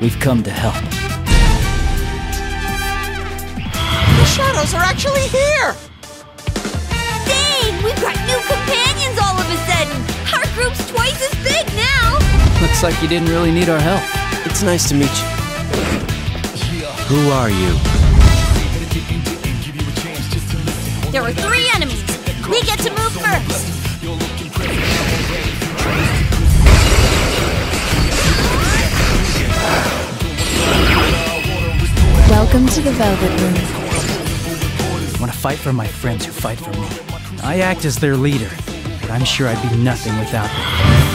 We've come to help. The shadows are actually here! Dang, we've got new companions all of a sudden! Our group's twice as big now! Looks like you didn't really need our help. It's nice to meet you. Who are you? There are three enemies. We get to move first. Welcome to the Velvet Room. I want to fight for my friends who fight for me. I act as their leader, but I'm sure I'd be nothing without them.